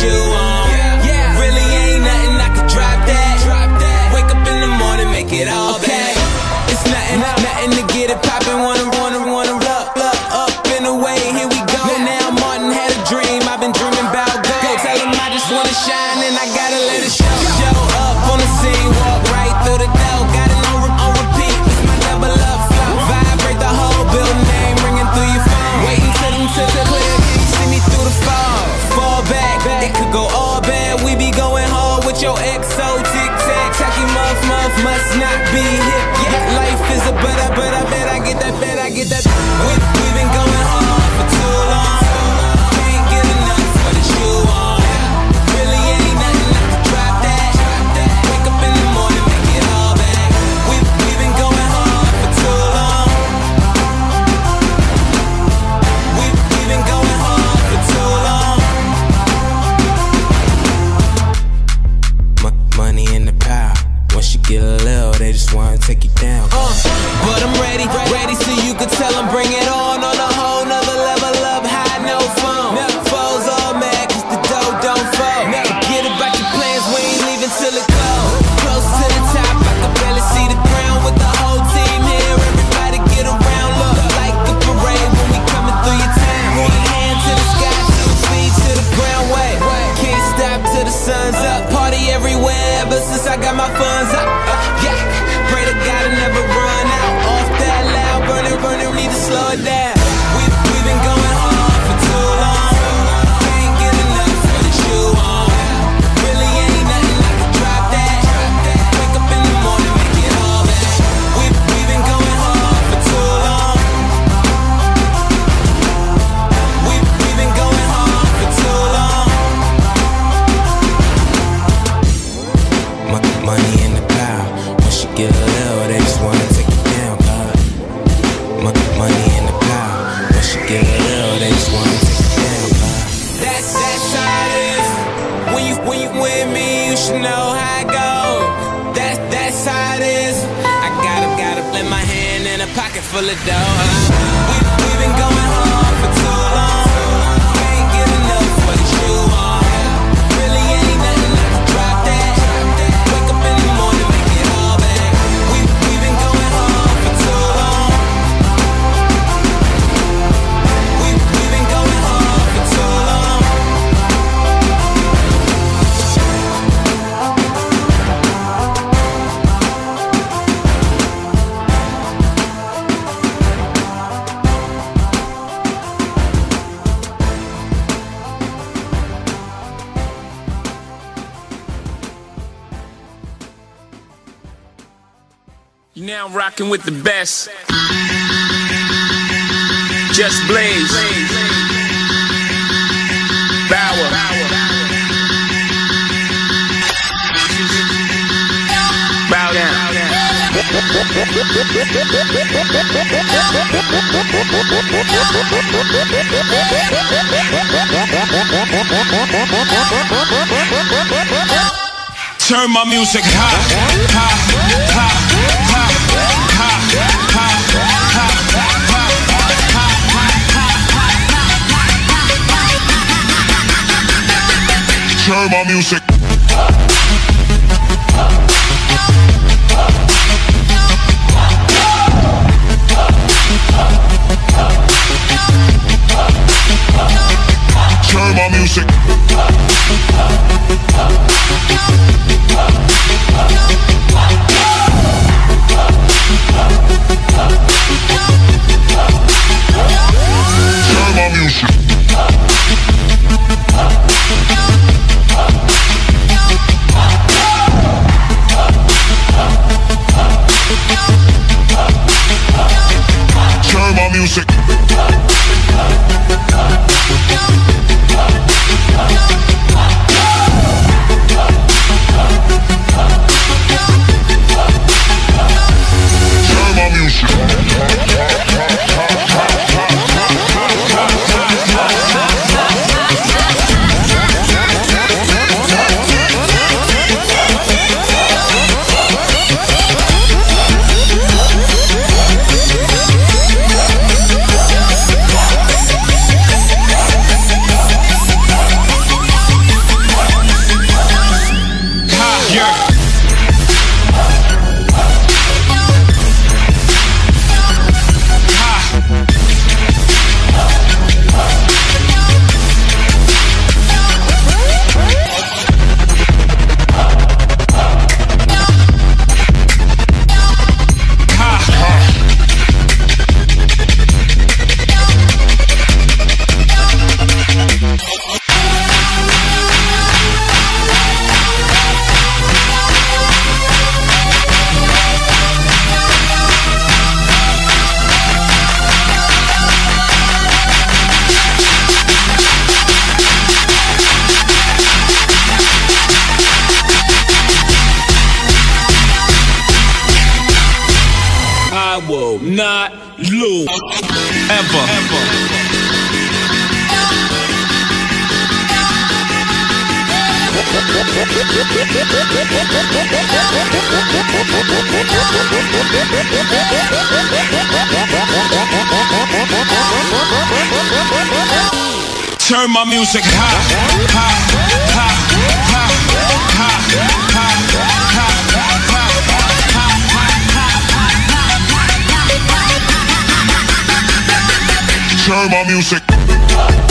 修。bet I get that. you know how it goes. That, that's how it is. I gotta, gotta put my hand in a pocket full of dough. Uh, we, we've been going. rocking with the best. Just Blaze. Bauer. Bow down. Turn my music high, high. heard my music. Not lose ever. Turn my music high, high, high, high, high, high, my music.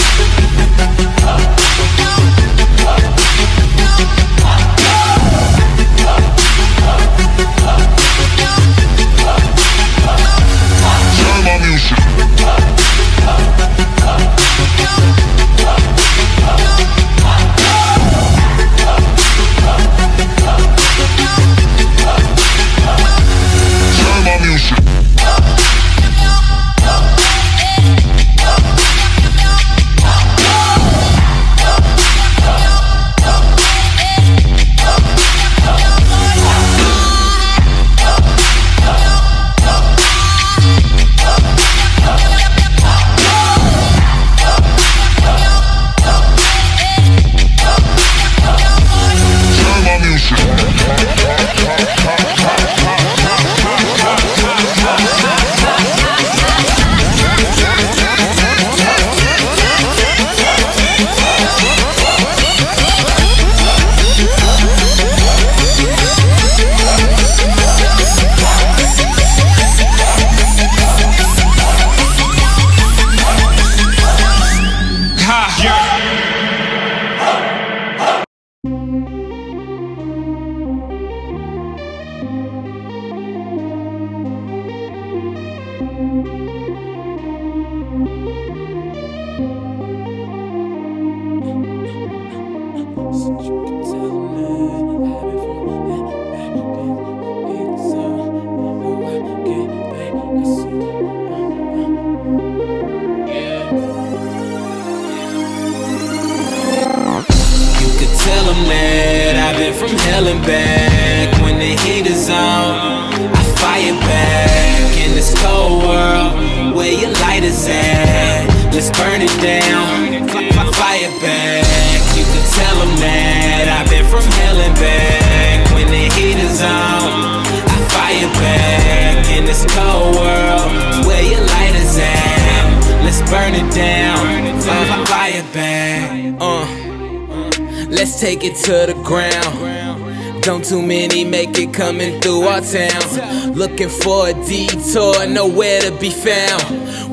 Take it to the ground. Don't too many make it coming through our town. Looking for a detour, nowhere to be found.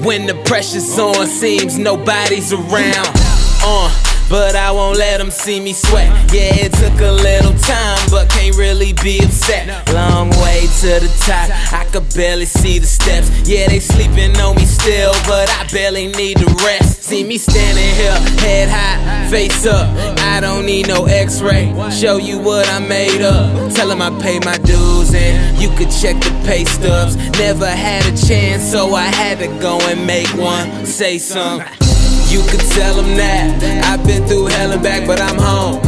When the pressure's on, seems nobody's around. Uh, but I won't let them see me sweat. Yeah, it took a little time, but can't really be upset. Long way to the top, I could barely see the steps. Yeah, they sleeping on me still, but I barely need the rest. See me standing here, head high, face up. I don't need no x ray. Show you what I made up. Tell them I pay my dues and you could check the pay stubs. Never had a chance, so I had to go and make one. Say something. You could tell them that I've been through hell and back, but I'm home.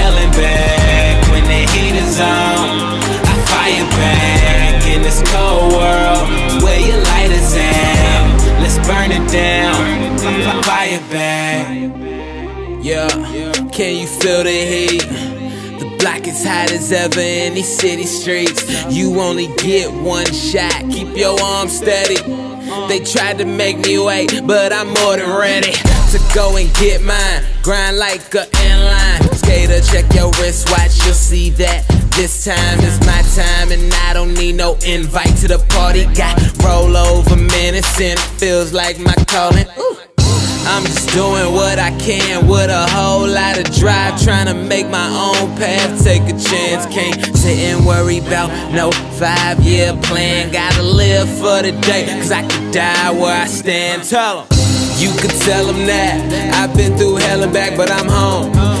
Yeah, can you feel the heat? The block is hot as ever in these city streets. You only get one shot, keep your arms steady. They tried to make me wait, but I'm more than ready to go and get mine. Grind like a inline. Skater, check your wristwatch, you'll see that this time is my time, and I don't need no invite to the party. Got roll over minutes, and it feels like my calling. Ooh. I'm just doing what I can with a whole lot of drive, trying to make my own path, take a chance. Can't sit and worry about no five year plan. Gotta live for the day, cause I could die where I stand. Tell 'em. You could tell them that I've been through hell and back, but I'm home.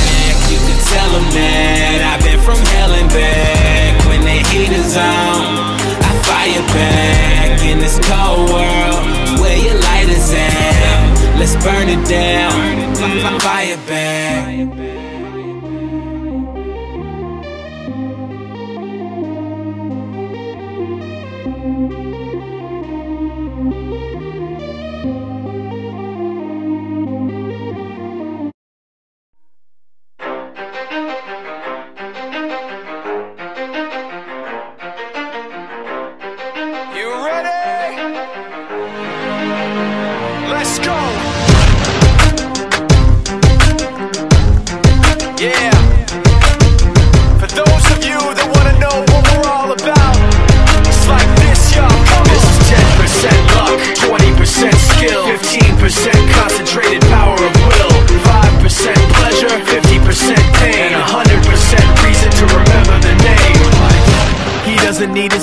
Burn it down.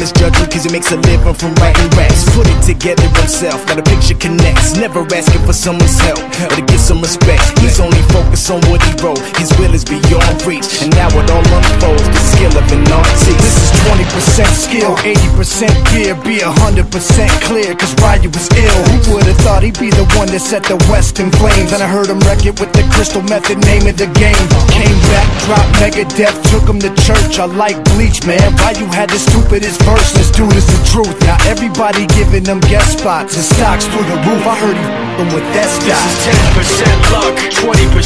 misjudge him because he makes a living from writing raps. Put it together himself, got a picture connects, never asking for someone's help or to get some respect. He's only focused on what he wrote, his will is beyond reach, and now it all unfolds the skill of an artist. This is 20% skill, 80% gear, be 100% clear, cause Ryu was ill. Who would've thought he'd be the one that set the West in flames? And I heard him wreck it with the crystal method, name of the game. Came back, dropped Megadeth, took him to church. I like Bleach, man. Ryu had the stupidest verse, this dude is the truth. Now everybody giving them guest spots and stocks through the roof. I heard him with that This is 10% luck, 20%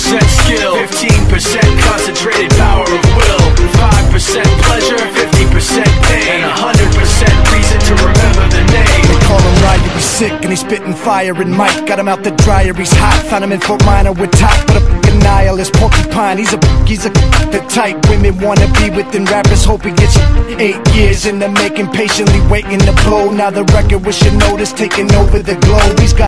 he's spitting fire and Mike got him out the dryer, he's hot. Found him in Fort Minor with top, but a fucking nihilist porcupine. He's a he's a the type women wanna be within rappers. Hope he gets eight years in the making, patiently waiting to blow. Now the record with your notice taking over the globe. He's got